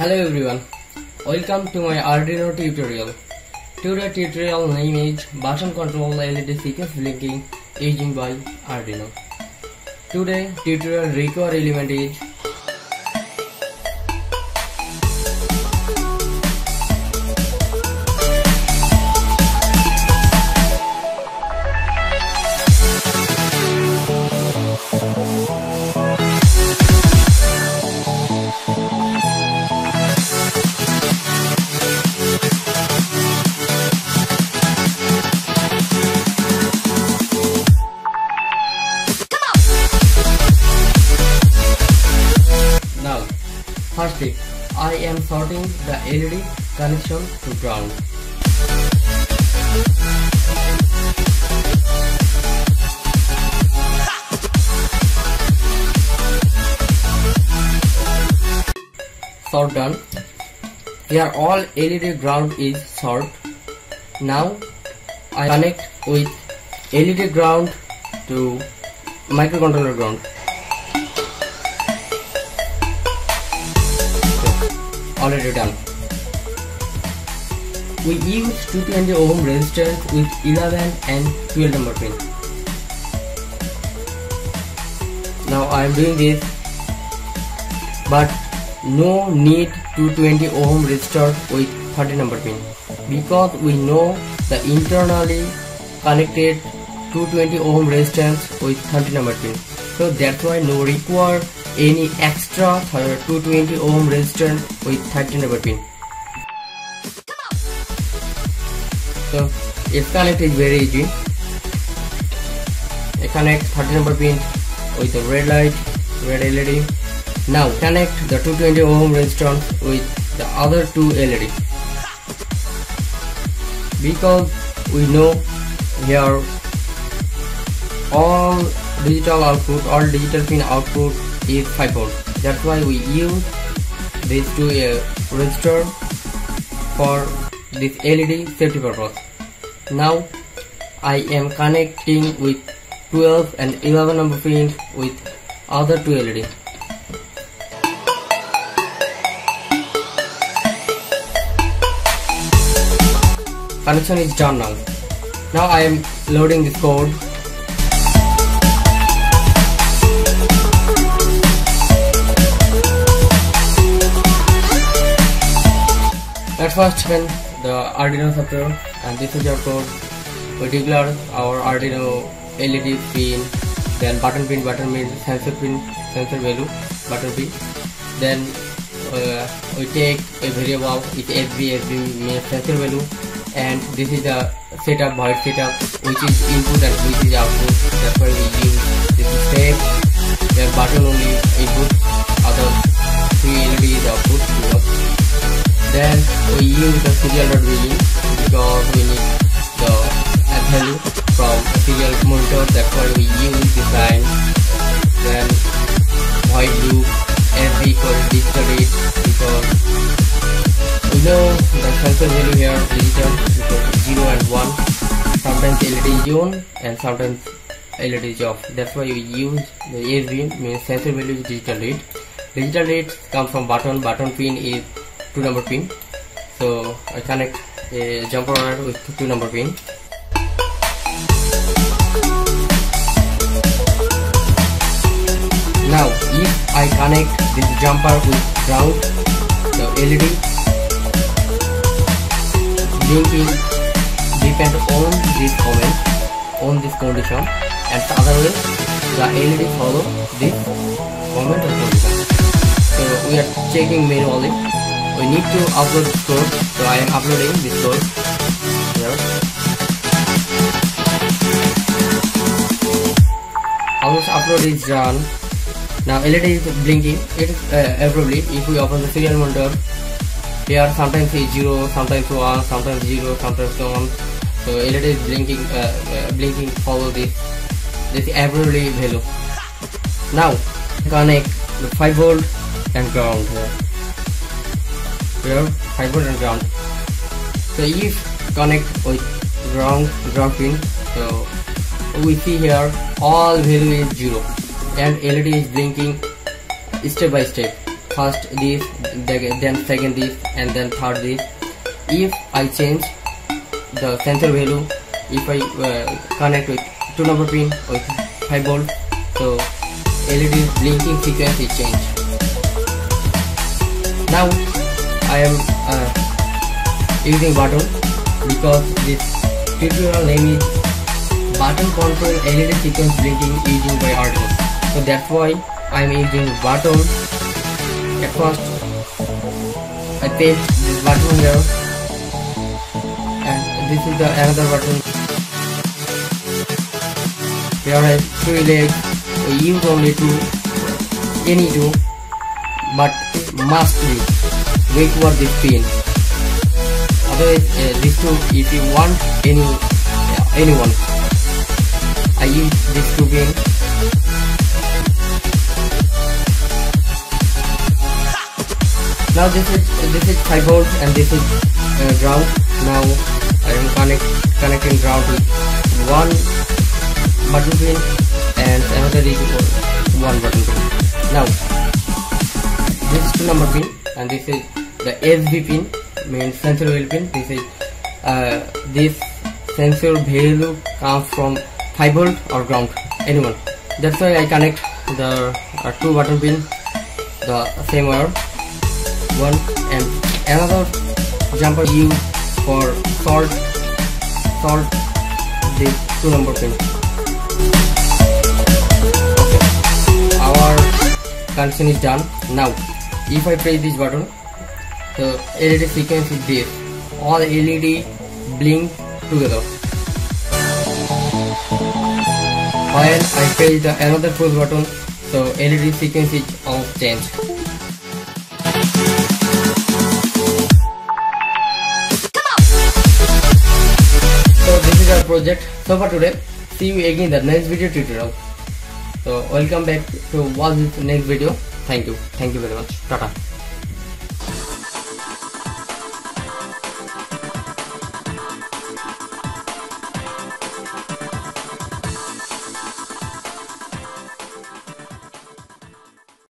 Hello everyone, welcome to my Arduino tutorial. Today's tutorial is button control LED sequence blinking aging by Arduino. Today tutorial required element is am sorting the LED connection to ground. Sort done. Here all LED ground is short. Now I connect with LED ground to microcontroller ground. Already done. We use 220 ohm resistance with 11 and 12 number pin. Now I am doing this but no need 220 ohm resistor with 30 number pin because we know the internally connected 220 ohm resistance with 30 number pin so that's why no require any extra 220 ohm resistance with 30 number pin. So its connect is very easy I connect 30 number pin with the red light red LED now connect the 220 ohm resistance with the other two LED because we know here all digital output all digital pin output is 5 volt. That's why we use this two uh, resistor for this LED safety purpose now I am connecting with 12 and 11 number pins with other two LED connection is done now. Now I am loading this code First open the Arduino software and this is your code. We declare our Arduino LED pin, then button pin, button pin, sensor pin, sensor value, button pin. Then uh, we take a variable with SV, SV means sensor value and this is the setup, void setup which is input and which is output. That's why we use this step. Then button only input, use the serial.begin because we need the value from a serial monitor. That's why we use line then void loop s equal digital read because we know the sensor value here digital because 0 and 1 sometimes LED is on and sometimes LED is off that's why we use the ASB means sensor value is digital read digital read comes from button. Button pin is 2 number pin so I connect a jumper wire with 2 number pin. Now if I connect this jumper with ground the LED blinking depend on this comment on this condition. And the other way the LED follow this comment or condition. So we are checking manually we need to upload this code so I am uploading this code. Here. Almost upload is done. Now LED is blinking. It is uh, probably if we open the serial monitor here sometimes it's 0 sometimes 1 sometimes 0 sometimes 1 so LED is blinking uh, uh, blinking follow this. This abruptly value. Now connect the 5 volt and ground here here 5 volt and ground. So if connect with ground ground pin so we see here all value is zero. And LED is blinking step by step. First this then second this and then third this if I change the sensor value if I uh, connect with 2 number pin with 5 volt so LED blinking frequency change now I am uh, using button because this tutorial name is button control LED sequence blinking using by Arduino. So that's why I am using button at first. I paste this button here. And this is the another button. Here has three legs we use only two any two but must be backward this pin otherwise uh, this two if you want any uh, anyone I use this two pin now this is this is 5 volt and this is uh, ground. Now I am connect connecting ground with one button pin and another is one button pin. Now this is two number pin and this is the SV pin means sensor value pin. This is uh, this sensor value comes from 5 volt or ground anyone. That's why I connect the uh, two button pin the same wire one and another jumper used for salt salt this two number pin. Okay. Our connection is done. Now if I press this button the LED sequence is all LED blink together. While I press the another push button so LED sequence is all changed so this is our project. So for today see you again in the next video tutorial. So welcome back to watch this next video. Thank you. Thank you very much. Tata